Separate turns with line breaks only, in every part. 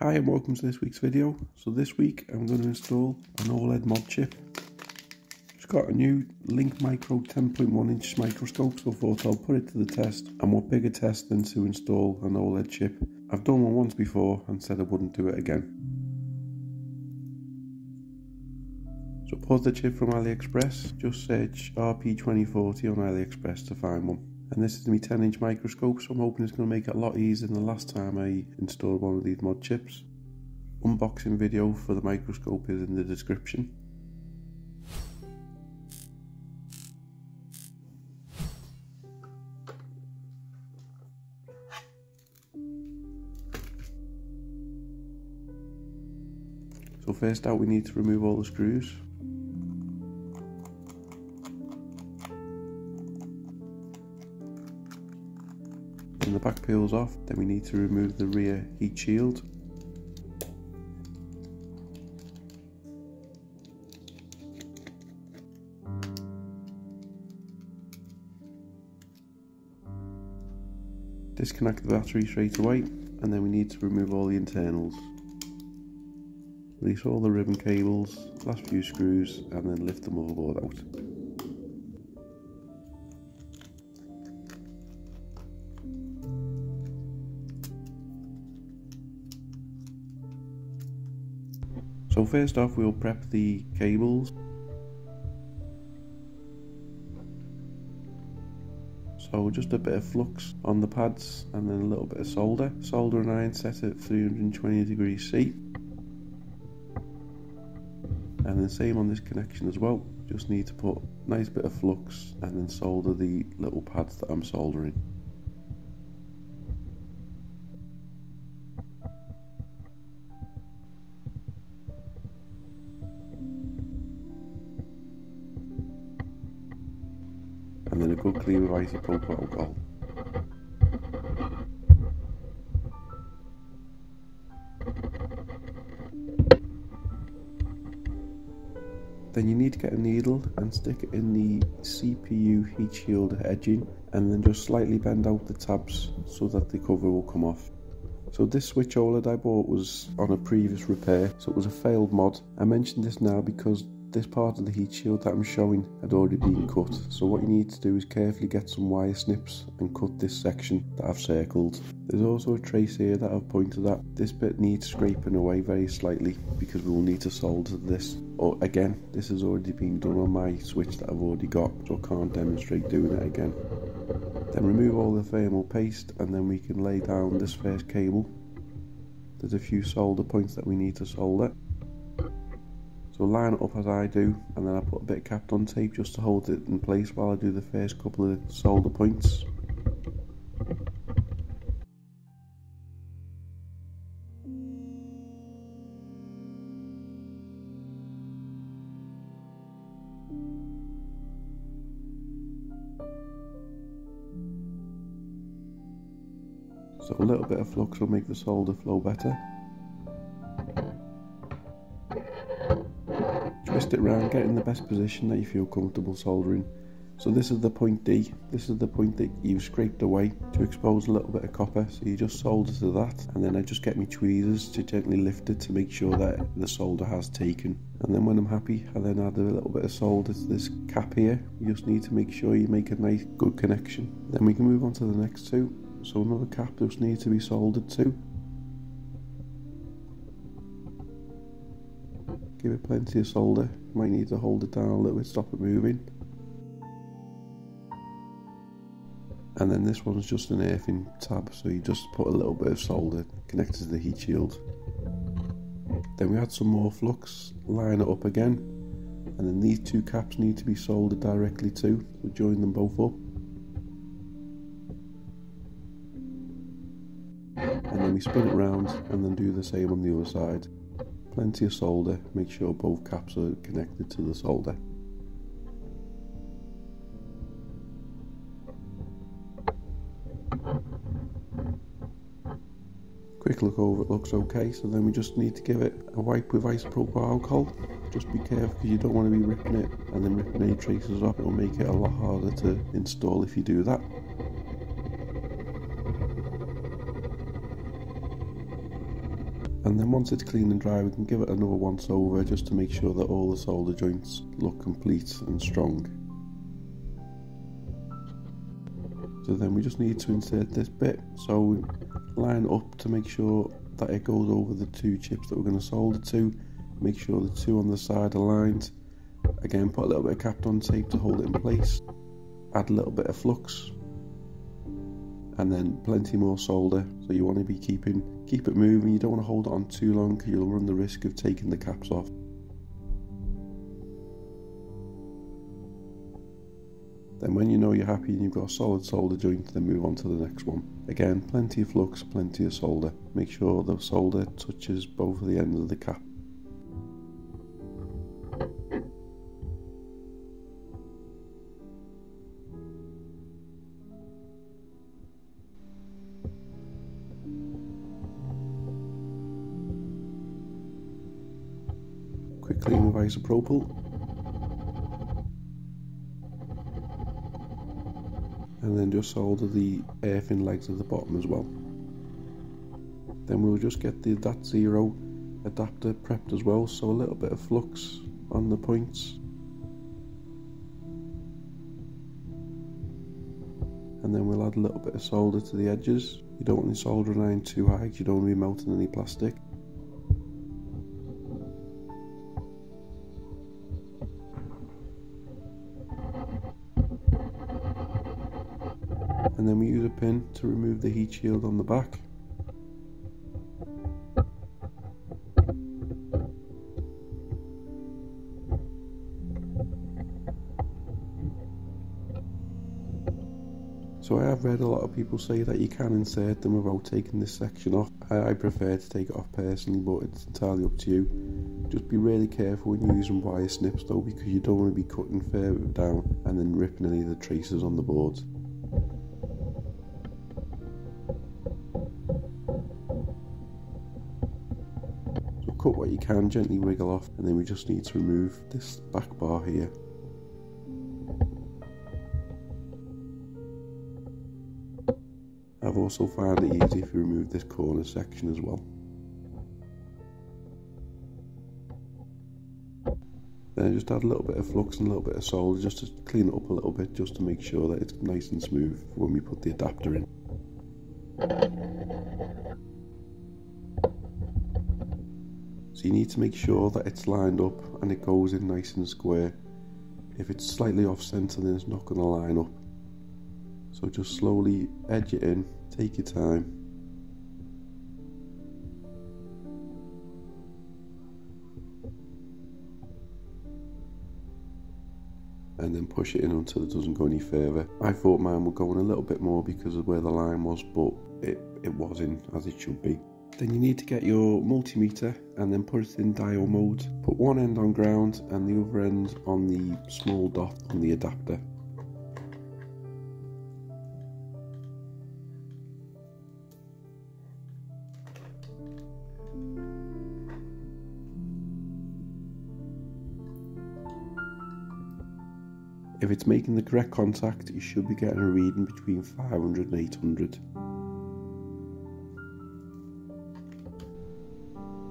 Hi and welcome to this week's video. So this week I'm going to install an OLED mod chip. It's got a new Link Micro 10.1 inch microscope so I thought I'll put it to the test and what bigger test than to install an OLED chip. I've done one once before and said I wouldn't do it again. So pause the chip from AliExpress, just search RP2040 on AliExpress to find one and this is my 10 inch microscope so I'm hoping it's going to make it a lot easier than the last time I installed one of these mod chips. Unboxing video for the microscope is in the description. So first out we need to remove all the screws. Back peels off, then we need to remove the rear heat shield. Disconnect the battery straight away, and then we need to remove all the internals. Release all the ribbon cables, last few screws, and then lift the motherboard out. So first off we'll prep the cables. So just a bit of flux on the pads and then a little bit of solder. Solder and iron set at 320 degrees C. And then same on this connection as well. Just need to put a nice bit of flux and then solder the little pads that I'm soldering. Clean alcohol. Then you need to get a needle and stick it in the CPU heat shield edging and then just slightly bend out the tabs so that the cover will come off. So this switch OLED I bought was on a previous repair, so it was a failed mod. I mention this now because this part of the heat shield that I'm showing had already been cut so what you need to do is carefully get some wire snips and cut this section that I've circled. There's also a trace here that I've pointed at. This bit needs scraping away very slightly because we will need to solder this. Or again, this has already been done on my switch that I've already got so I can't demonstrate doing it again. Then remove all the thermal paste and then we can lay down this first cable. There's a few solder points that we need to solder. So line it up as I do and then I put a bit of Kapton tape just to hold it in place while I do the first couple of solder points. So a little bit of flux will make the solder flow better. Twist it around, get in the best position that you feel comfortable soldering. So this is the point D, this is the point that you've scraped away to expose a little bit of copper. So you just solder to that and then I just get my tweezers to gently lift it to make sure that the solder has taken. And then when I'm happy, I then add a little bit of solder to this cap here. You just need to make sure you make a nice good connection. Then we can move on to the next two. So another cap just needs to be soldered to. Give it plenty of solder. Might need to hold it down a little bit, stop it moving. And then this one's just an earthing tab, so you just put a little bit of solder connected to the heat shield. Then we add some more flux, line it up again, and then these two caps need to be soldered directly too, so join them both up. And then we spin it round and then do the same on the other side. Plenty of solder, make sure both caps are connected to the solder. Quick look over, it looks okay, so then we just need to give it a wipe with isopropyl alcohol. Just be careful because you don't want to be ripping it and then ripping any traces off, it'll make it a lot harder to install if you do that. And then once it's clean and dry we can give it another once over just to make sure that all the solder joints look complete and strong. So then we just need to insert this bit. So line up to make sure that it goes over the two chips that we're going to solder to. Make sure the two on the side are lined again put a little bit of Kapton tape to hold it in place. Add a little bit of flux and then plenty more solder. So you want to be keeping keep it moving. You don't want to hold it on too long because you'll run the risk of taking the caps off. Then when you know you're happy and you've got a solid solder joint then move on to the next one. Again plenty of flux plenty of solder. Make sure the solder touches both of the ends of the cap clean with isopropyl. And then just solder the air fin legs at the bottom as well. Then we'll just get the DAT Zero adapter prepped as well, so a little bit of flux on the points. And then we'll add a little bit of solder to the edges. You don't want the soldering iron too high because you don't want to be melting any plastic. And then we use a pin to remove the heat shield on the back. So I have read a lot of people say that you can insert them without taking this section off. I, prefer to take it off personally, but it's entirely up to you. Just be really careful when using wire snips though, because you don't want to be cutting further down and then ripping any of the traces on the board. You can, gently wiggle off, and then we just need to remove this back bar here. I've also found it easy if you remove this corner section as well. Then I just add a little bit of flux and a little bit of solder just to clean it up a little bit just to make sure that it's nice and smooth when we put the adapter in. So you need to make sure that it's lined up and it goes in nice and square. If it's slightly off centre then it's not going to line up. So just slowly edge it in, take your time. and then push it in until it doesn't go any further. I thought mine would go in a little bit more because of where the line was, but it, it was in as it should be. Then you need to get your multimeter and then put it in diode mode. Put one end on ground and the other end on the small dot on the adapter. If it's making the correct contact, you should be getting a reading between 500 and 800.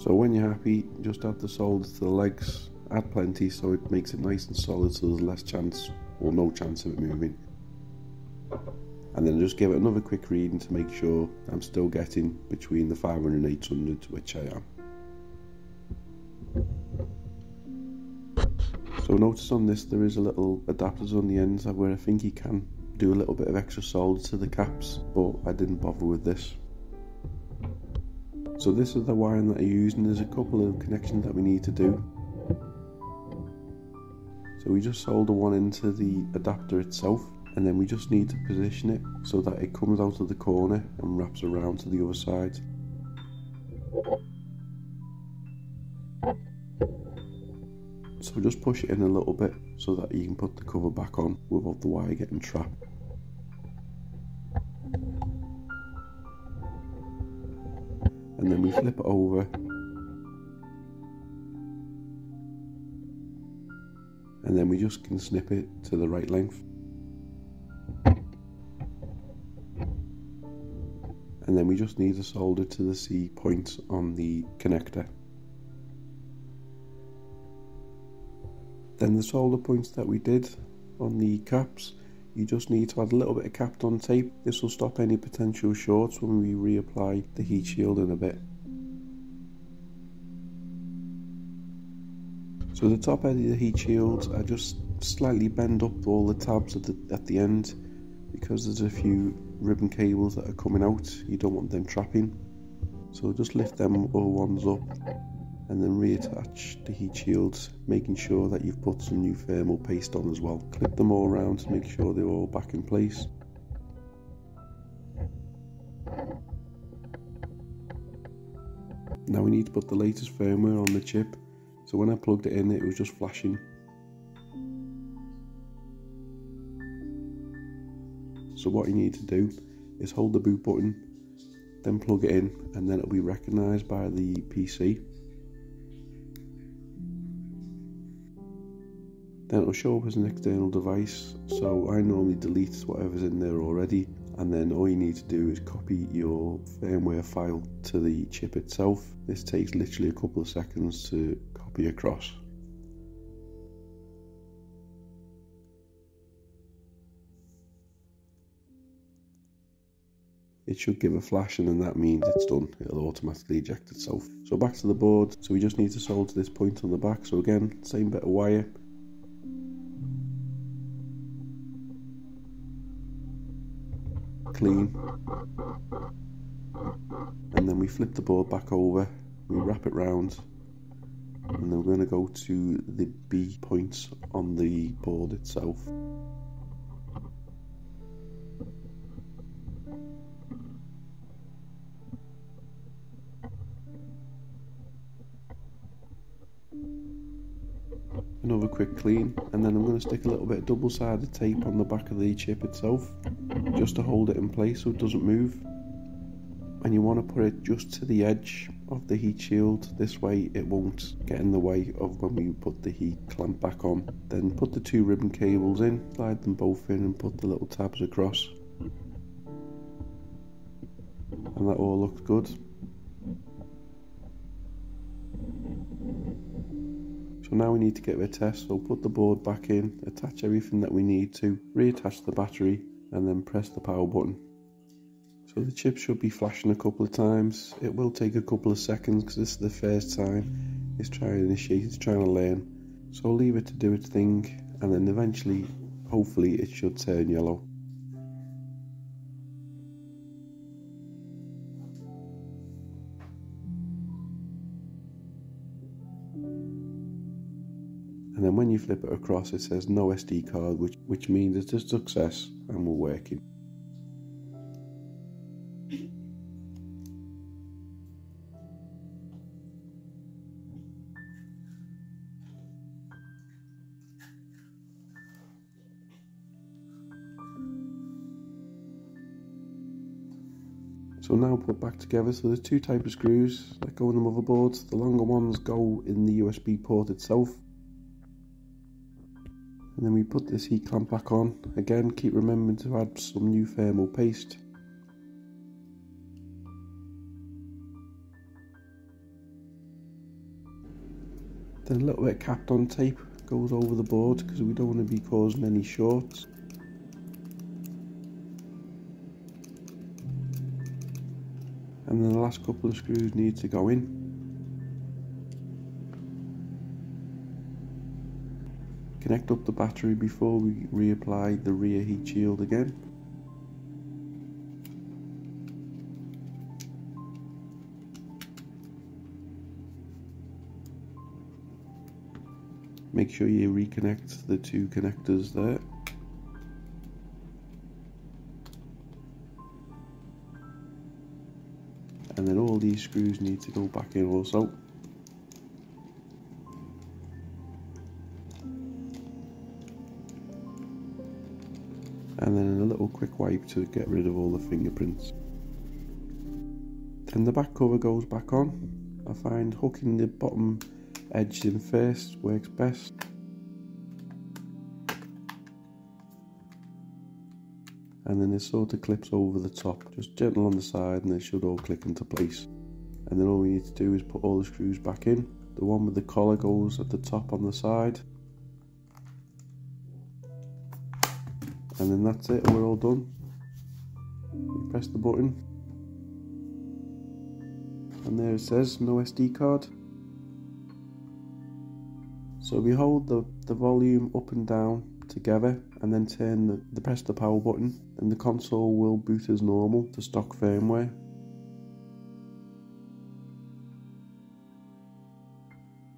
So when you're happy, just add the solder to the legs, add plenty so it makes it nice and solid so there's less chance or no chance of it moving. And then just give it another quick reading to make sure I'm still getting between the 500 and 800, which I am. So notice on this there is a little adapters on the ends where I think you can do a little bit of extra solder to the caps, but I didn't bother with this. So this is the wiring that I use and there's a couple of connections that we need to do. So we just solder one into the adapter itself and then we just need to position it so that it comes out of the corner and wraps around to the other side. So just push it in a little bit so that you can put the cover back on without the wire getting trapped. And then we flip it over and then we just can snip it to the right length and then we just need to solder to the C points on the connector. Then the solder points that we did on the caps, you just need to add a little bit of Kapton tape. This will stop any potential shorts when we reapply the heat shield in a bit. So the top edge of the heat shield, I just slightly bend up all the tabs at the, at the end because there's a few ribbon cables that are coming out, you don't want them trapping. So just lift them all ones up and then reattach the heat shields, making sure that you've put some new thermal paste on as well. Clip them all around to make sure they're all back in place. Now we need to put the latest firmware on the chip. So when I plugged it in, it was just flashing. So what you need to do is hold the boot button, then plug it in, and then it'll be recognised by the PC. Then it'll show up as an external device, so I normally delete whatever's in there already, and then all you need to do is copy your firmware file to the chip itself. This takes literally a couple of seconds to copy across. it should give a flash and then that means it's done. It'll automatically eject itself. So back to the board. So we just need to solder this point on the back. So again same bit of wire clean. And then we flip the board back over we wrap it round and then we're going to go to the B points on the board itself. Another quick clean and then I'm going to stick a little bit of double-sided tape on the back of the chip itself just to hold it in place so it doesn't move. And you want to put it just to the edge of the heat shield. This way it won't get in the way of when we put the heat clamp back on. Then put the two ribbon cables in slide them both in and put the little tabs across. And that all looks good. So now we need to get the test, so put the board back in, attach everything that we need to, reattach the battery and then press the power button. So the chip should be flashing a couple of times. It will take a couple of seconds because this is the first time it's trying to initiate, it's trying to learn. So I'll leave it to do its thing and then eventually, hopefully it should turn yellow. and then when you flip it across it says no SD card which, which means it's a success and we're working. So now put back together, so there's two type of screws that go in the motherboards. The longer ones go in the USB port itself and then we put this heat clamp back on. Again keep remembering to add some new thermal paste. Then a little bit of Kapton tape goes over the board because we don't want to be causing any shorts. And then the last couple of screws need to go in Connect up the battery before we reapply the rear heat shield again. Make sure you reconnect the two connectors there. And then all these screws need to go back in also. Quick wipe to get rid of all the fingerprints. Then the back cover goes back on. I find hooking the bottom edge in first works best. and then it sort of clips over the top. Just gentle on the side and it should all click into place. And then all we need to do is put all the screws back in. The one with the collar goes at the top on the side. And then that's it, we're all done. You press the button. And there it says no SD card. So we hold the, the volume up and down together and then turn the, the press the power button and the console will boot as normal to stock firmware.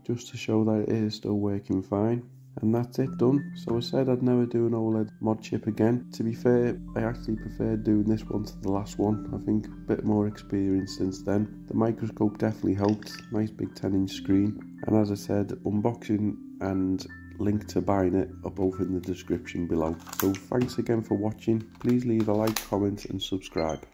Just to show that it is still working fine. And that's it done. So I said I'd never do an OLED mod chip again. To be fair, I actually preferred doing this one to the last one. I think a bit more experience since then. The microscope definitely helped. Nice big 10 inch screen. And as I said, unboxing and link to buying it are both in the description below. So thanks again for watching. Please leave a like, comment and subscribe.